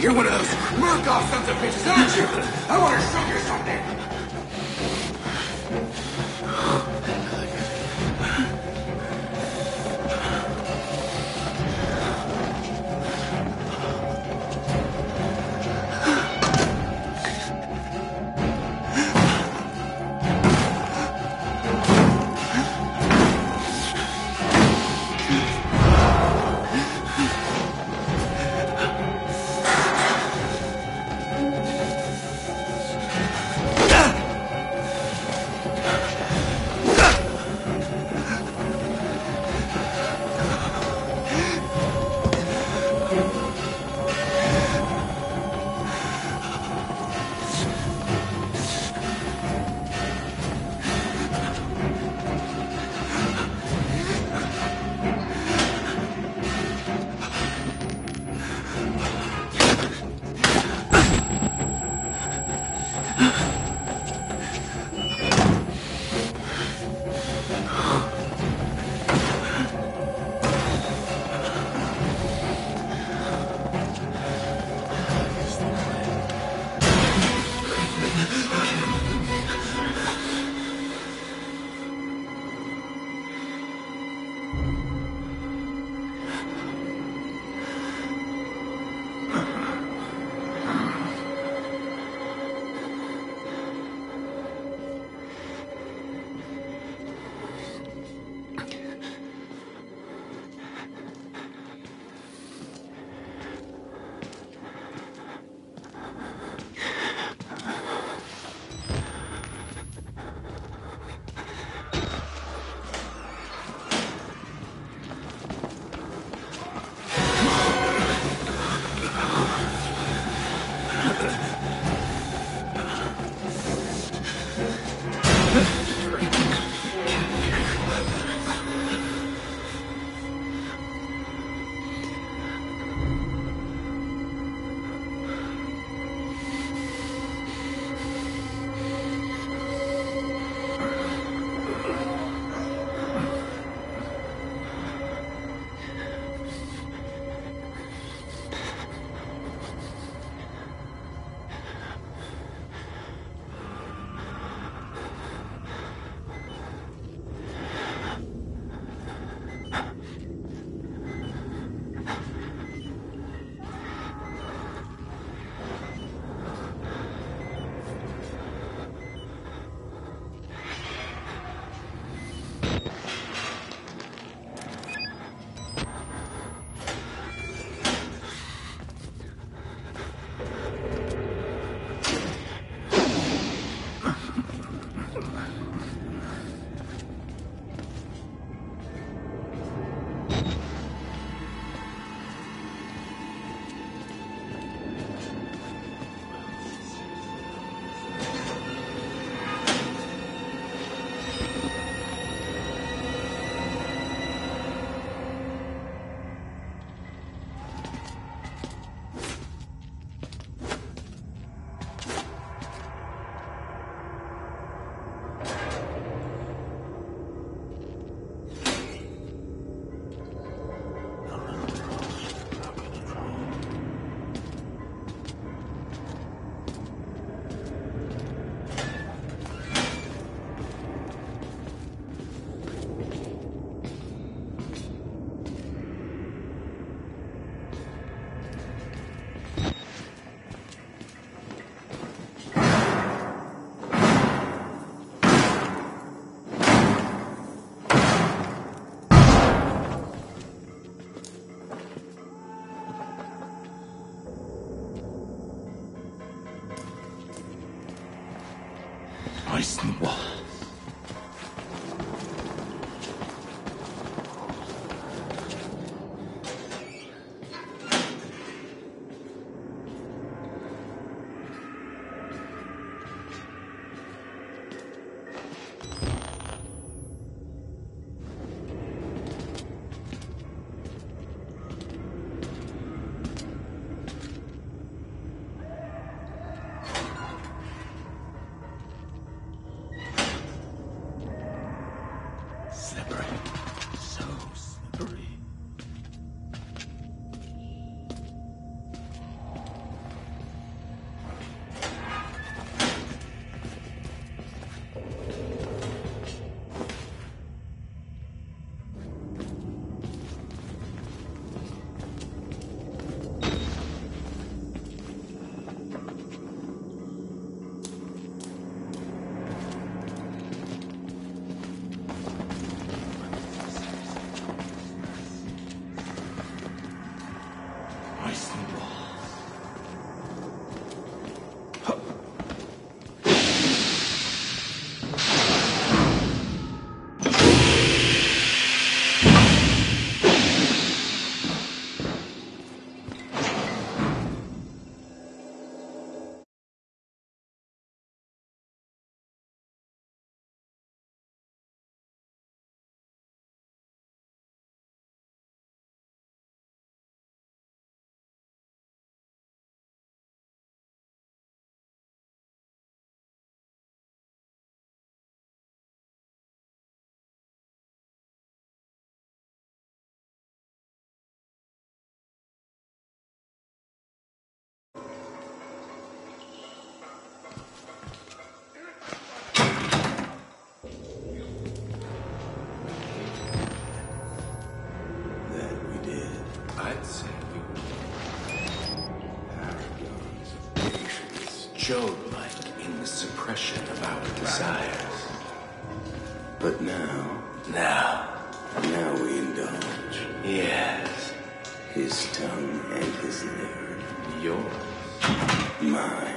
You're one of those Murkoff sons of bitches, aren't you? I want to show you something. 我 the suppression of our desires. But now, Now, now we indulge. yes, His tongue and his liver. yours. Mine.